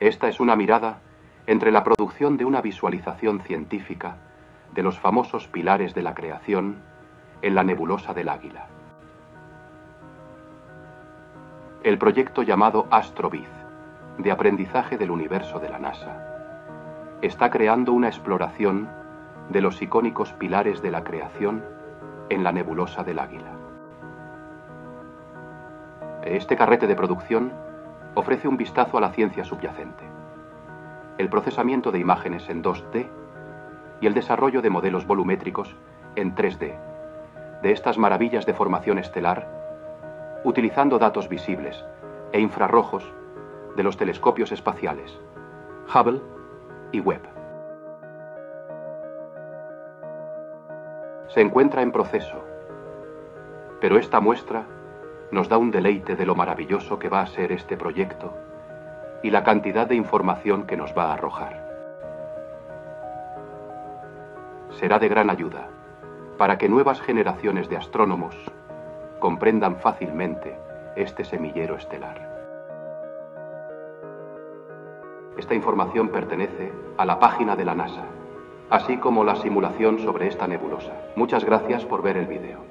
Esta es una mirada entre la producción de una visualización científica de los famosos pilares de la creación en la nebulosa del Águila. El proyecto llamado Astroviz, de aprendizaje del universo de la NASA, está creando una exploración de los icónicos pilares de la creación en la nebulosa del Águila. Este carrete de producción ofrece un vistazo a la ciencia subyacente, el procesamiento de imágenes en 2D y el desarrollo de modelos volumétricos en 3D de estas maravillas de formación estelar, utilizando datos visibles e infrarrojos de los telescopios espaciales Hubble y Webb. Se encuentra en proceso, pero esta muestra nos da un deleite de lo maravilloso que va a ser este proyecto y la cantidad de información que nos va a arrojar. Será de gran ayuda para que nuevas generaciones de astrónomos comprendan fácilmente este semillero estelar. Esta información pertenece a la página de la NASA, así como la simulación sobre esta nebulosa. Muchas gracias por ver el vídeo.